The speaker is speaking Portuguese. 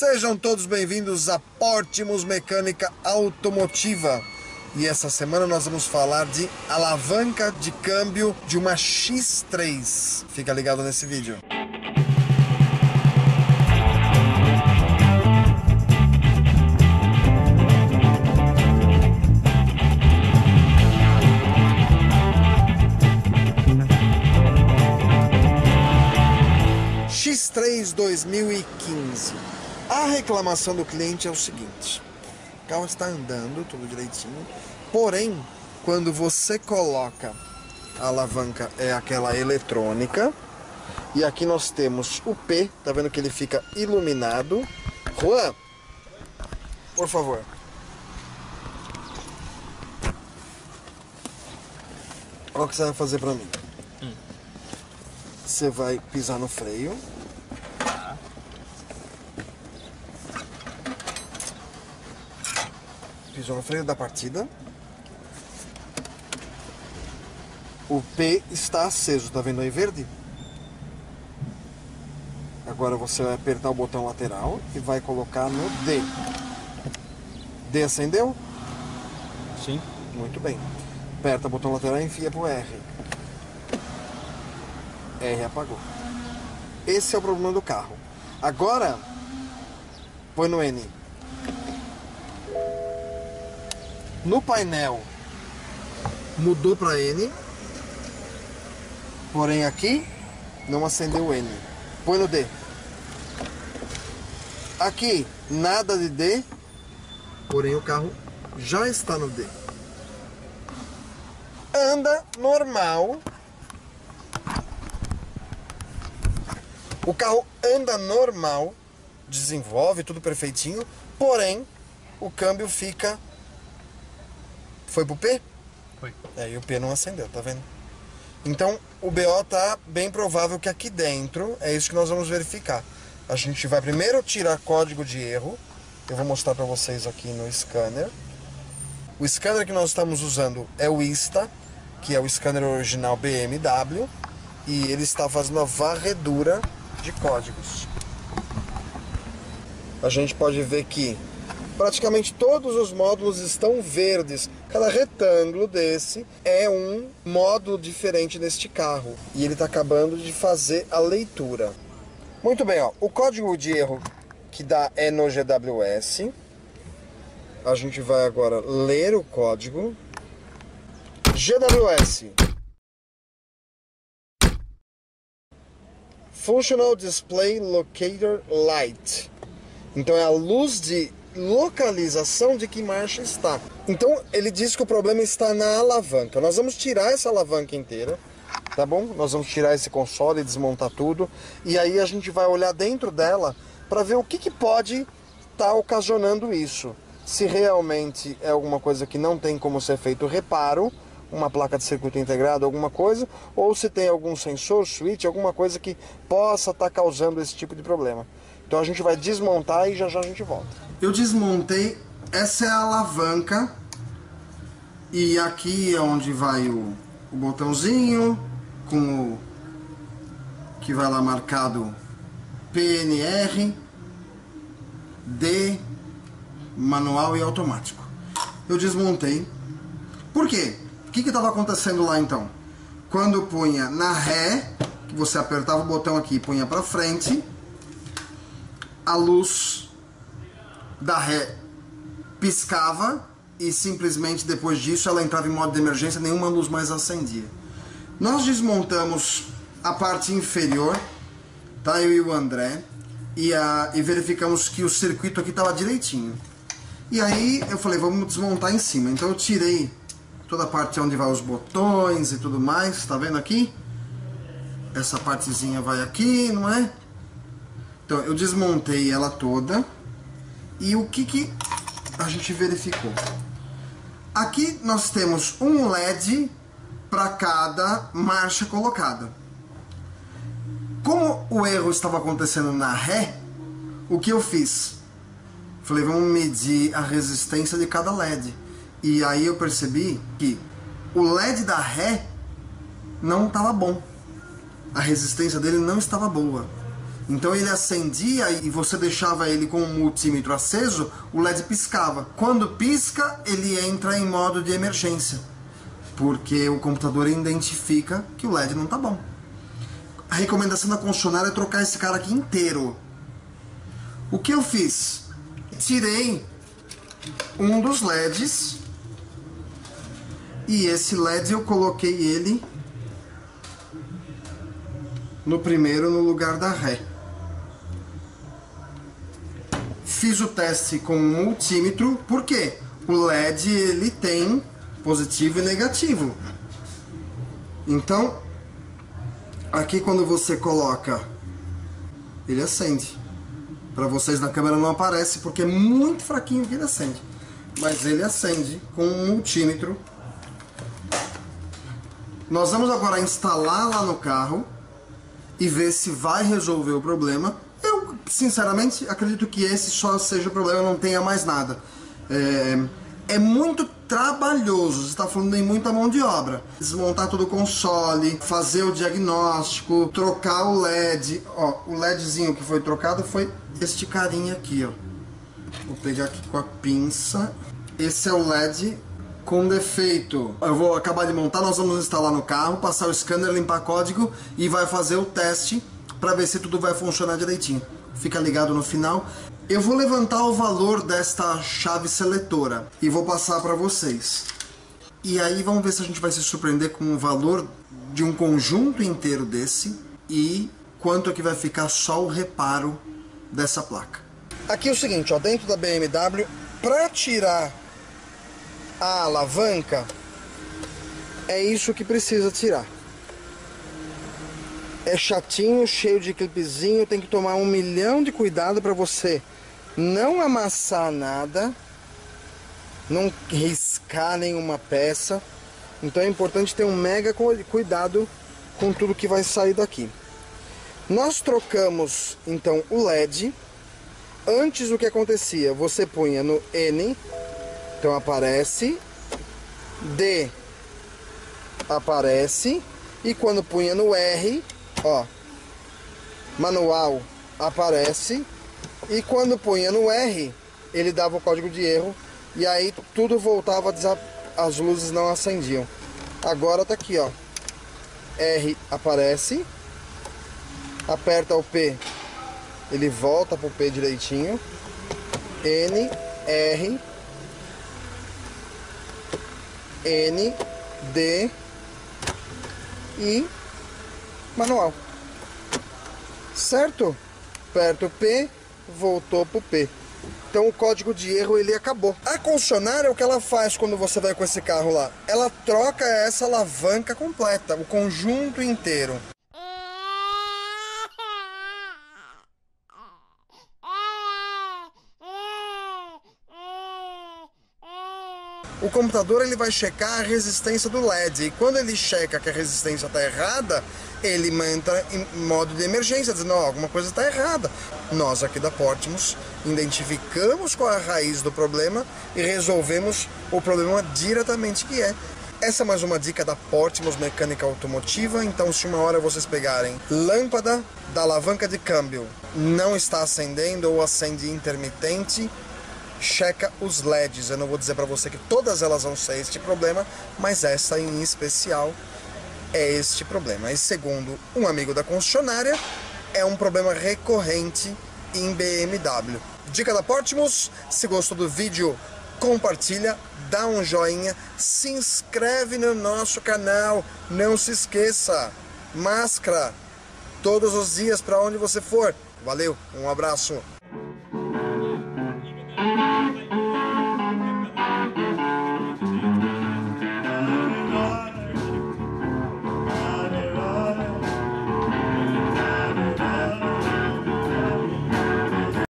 Sejam todos bem-vindos a Portimus Mecânica Automotiva. E essa semana nós vamos falar de alavanca de câmbio de uma X3. Fica ligado nesse vídeo. X3 2015. A reclamação do cliente é o seguinte: o carro está andando tudo direitinho, porém, quando você coloca a alavanca é aquela eletrônica, e aqui nós temos o P, tá vendo que ele fica iluminado. Juan, por favor. Olha o que você vai fazer pra mim. Você vai pisar no freio. No freio da partida. O P está aceso, tá vendo aí verde? Agora você vai apertar o botão lateral e vai colocar no D. D acendeu? Sim. Muito bem. Aperta o botão lateral e enfia pro R. R apagou. Esse é o problema do carro. Agora, põe no N. No painel, mudou para N. Porém aqui, não acendeu N. Põe no D. Aqui, nada de D. Porém o carro já está no D. Anda normal. O carro anda normal, desenvolve tudo perfeitinho, porém o câmbio fica. Foi pro P? Foi. É, e o P não acendeu, tá vendo? Então o BO tá bem provável que aqui dentro é isso que nós vamos verificar. A gente vai primeiro tirar código de erro. Eu vou mostrar para vocês aqui no scanner. O scanner que nós estamos usando é o ISTA, que é o scanner original BMW, e ele está fazendo a varredura de códigos. A gente pode ver que praticamente todos os módulos estão verdes. Cada retângulo desse é um módulo diferente neste carro e ele está acabando de fazer a leitura. Muito bem, ó. o código de erro que dá é no GWS. A gente vai agora ler o código. GWS Functional Display Locator Light. Então é a luz de localização de que marcha está. Então ele diz que o problema está na alavanca. Nós vamos tirar essa alavanca inteira, tá bom? Nós vamos tirar esse console, desmontar tudo e aí a gente vai olhar dentro dela para ver o que, que pode estar tá ocasionando isso. Se realmente é alguma coisa que não tem como ser feito reparo, uma placa de circuito integrado, alguma coisa, ou se tem algum sensor, switch, alguma coisa que possa estar tá causando esse tipo de problema. Então a gente vai desmontar e já já a gente volta. Eu desmontei, essa é a alavanca e aqui é onde vai o, o botãozinho com o que vai lá marcado PNR, D, manual e automático. Eu desmontei. Por quê? O que estava acontecendo lá então? Quando punha na ré, você apertava o botão aqui e punha para frente, a luz da ré piscava e simplesmente depois disso ela entrava em modo de emergência, nenhuma luz mais acendia. Nós desmontamos a parte inferior, tá? Eu e o André, e, a, e verificamos que o circuito aqui estava direitinho. E aí eu falei, vamos desmontar em cima. Então eu tirei toda a parte onde vai os botões e tudo mais, tá vendo aqui? Essa partezinha vai aqui, não é? Então eu desmontei ela toda e o que que a gente verificou? Aqui nós temos um LED para cada marcha colocada. Como o erro estava acontecendo na ré, o que eu fiz? Falei, vamos medir a resistência de cada LED. E aí eu percebi que o LED da ré não estava bom. A resistência dele não estava boa. Então ele acendia e você deixava ele com o multímetro aceso, o LED piscava. Quando pisca, ele entra em modo de emergência, porque o computador identifica que o LED não está bom. A recomendação da concessionária é trocar esse cara aqui inteiro. O que eu fiz? Tirei um dos LEDs e esse LED eu coloquei ele no primeiro no lugar da ré. Fiz o teste com o multímetro, porque o LED ele tem positivo e negativo. Então, aqui quando você coloca, ele acende. Para vocês na câmera não aparece porque é muito fraquinho que ele acende. Mas ele acende com um multímetro. Nós vamos agora instalar lá no carro e ver se vai resolver o problema. Sinceramente, acredito que esse só seja o problema, não tenha mais nada. É, é muito trabalhoso, você está falando em muita mão de obra. Desmontar todo o console, fazer o diagnóstico, trocar o LED. Ó, o LEDzinho que foi trocado foi este carinha aqui, ó. Vou pegar aqui com a pinça. Esse é o LED com defeito. Eu vou acabar de montar, nós vamos instalar no carro, passar o scanner, limpar código e vai fazer o teste para ver se tudo vai funcionar direitinho. Fica ligado no final. Eu vou levantar o valor desta chave seletora e vou passar para vocês. E aí vamos ver se a gente vai se surpreender com o valor de um conjunto inteiro desse e quanto é que vai ficar só o reparo dessa placa. Aqui é o seguinte, ó, dentro da BMW, para tirar a alavanca, é isso que precisa tirar. É chatinho, cheio de clipezinho, tem que tomar um milhão de cuidado para você não amassar nada, não riscar nenhuma peça. Então é importante ter um mega cuidado com tudo que vai sair daqui. Nós trocamos então o LED. Antes o que acontecia? Você punha no N então aparece, D aparece e quando punha no R, ó, manual aparece e quando punha no R, ele dava o código de erro e aí tudo voltava, as luzes não acendiam. Agora tá aqui, ó. R aparece, aperta o P, ele volta pro P direitinho. N, R, N, D e manual. Certo? Aperto P, voltou pro P. Então o código de erro ele acabou. A concessionária, o que ela faz quando você vai com esse carro lá? Ela troca essa alavanca completa, o conjunto inteiro. O computador ele vai checar a resistência do LED. E quando ele checa que a resistência está errada, ele entra em modo de emergência, dizendo, oh, alguma coisa está errada. Nós aqui da Portimus identificamos qual é a raiz do problema e resolvemos o problema diretamente que é. Essa é mais uma dica da Portimus Mecânica Automotiva, então se uma hora vocês pegarem lâmpada da alavanca de câmbio não está acendendo ou acende intermitente, checa os LEDs. Eu não vou dizer para você que todas elas vão ser este problema, mas essa em especial é este problema. E segundo um amigo da concessionária, é um problema recorrente em BMW. Dica da Portimus, se gostou do vídeo, compartilha, dá um joinha, se inscreve no nosso canal, não se esqueça, máscara todos os dias para onde você for. Valeu, um abraço.